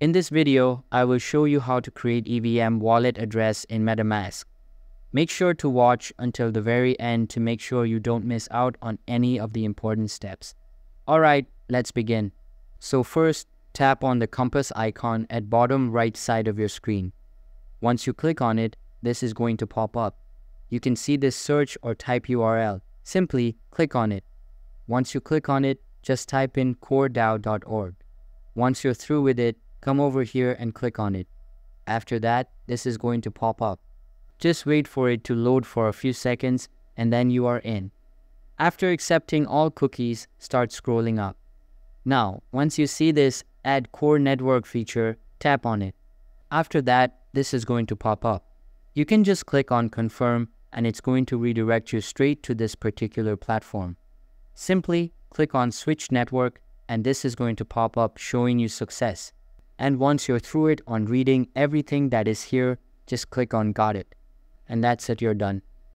In this video, I will show you how to create EVM wallet address in MetaMask. Make sure to watch until the very end to make sure you don't miss out on any of the important steps. Alright, let's begin. So first, tap on the compass icon at bottom right side of your screen. Once you click on it, this is going to pop up. You can see this search or type URL. Simply click on it. Once you click on it, just type in coredao.org. Once you're through with it, come over here and click on it. After that, this is going to pop up. Just wait for it to load for a few seconds and then you are in. After accepting all cookies, start scrolling up. Now, once you see this Add Core Network feature, tap on it. After that, this is going to pop up. You can just click on Confirm and it's going to redirect you straight to this particular platform. Simply click on Switch Network and this is going to pop up showing you success. And once you're through it on reading everything that is here, just click on Got It. And that's it, you're done.